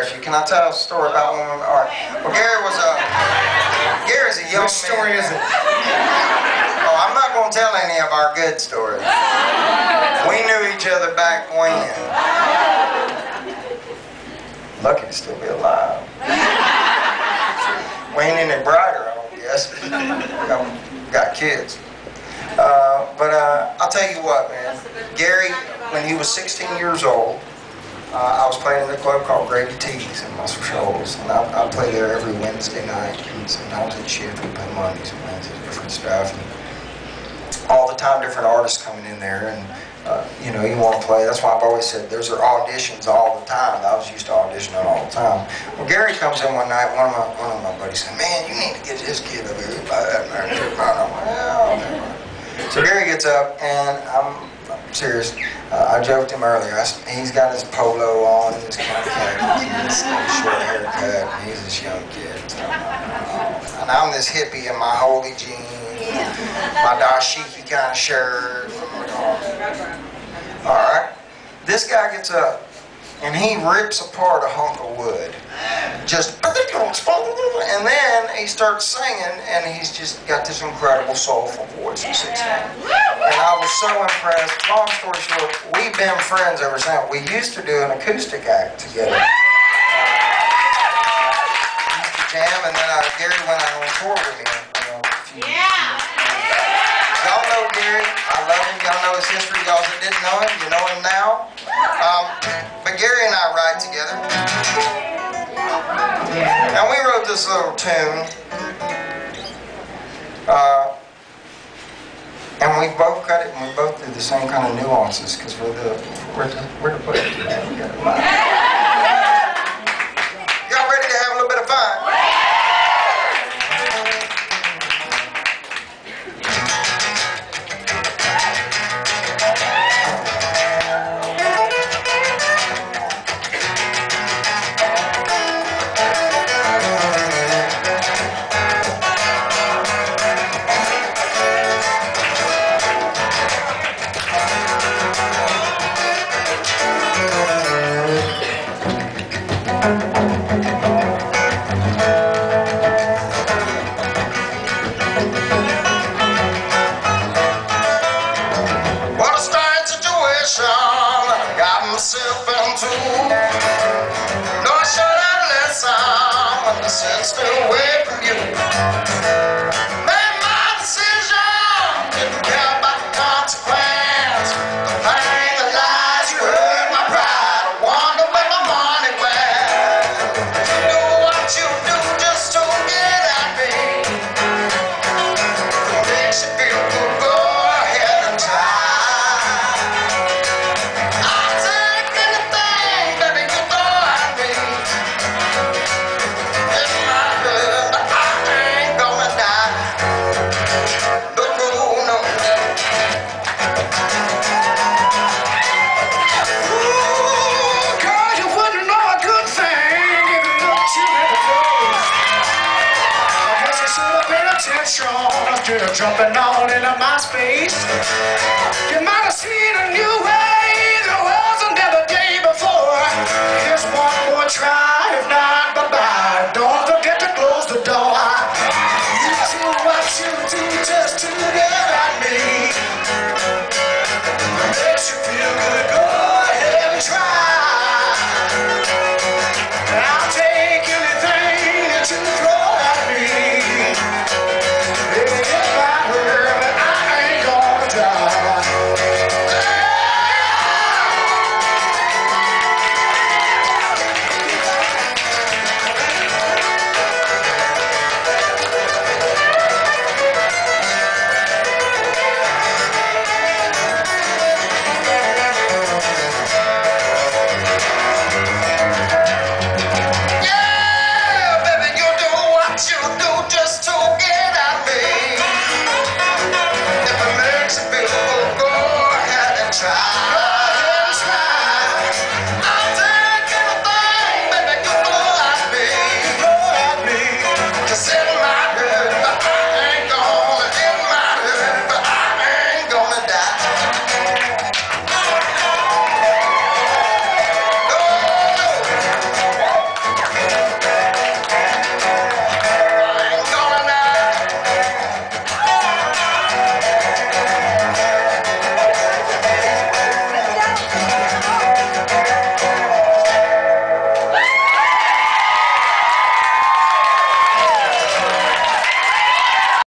embarrass you. Can I tell a story about when we All right. Well, Gary was a Gary's a young Which story man. is it? Oh, I'm not going to tell any of our good stories. We knew each other back when. Lucky to still be alive. We ain't any brighter, I don't guess. got, got kids. Uh, but uh, I'll tell you what, man. Gary, when he was 16 years old, uh, I was playing in a club called Grady T's in Muscle Shoals, and I, I play there every Wednesday night. And sometimes at shift, we play Mondays and Wednesdays, different stuff. And all the time, different artists coming in there, and uh, you know, you want to play. That's why I've always said there's are auditions all the time. I was used to auditioning all the time. Well, Gary comes in one night. One of my one of my buddies said, "Man, you need to get this kid over here." Well, so Gary gets up, and I'm serious. Uh, I joked him earlier. I, he's got his polo on and his of khakis, his short haircut. and He's this young kid. So, and I'm this hippie in my holy jeans, my dashiki kind of shirt. All right. This guy gets up and he rips apart a hunk of wood. Just, and he starts singing, and he's just got this incredible soulful voice at 16. And I was so impressed. Long story short, we've been friends ever since. We used to do an acoustic act together. We used to jam, and then uh, Gary went out on tour with. You know, a Y'all know Gary. I love him. Y'all know his history. Y'all that didn't know him, you know him now. Um, this little tune. Uh, and we both got it, and we both did the same kind of nuances because we're the we're the we're the put it. Y'all ready to have a little bit of fun? When still away from you. Jumping all into my space. You might have seen a new way.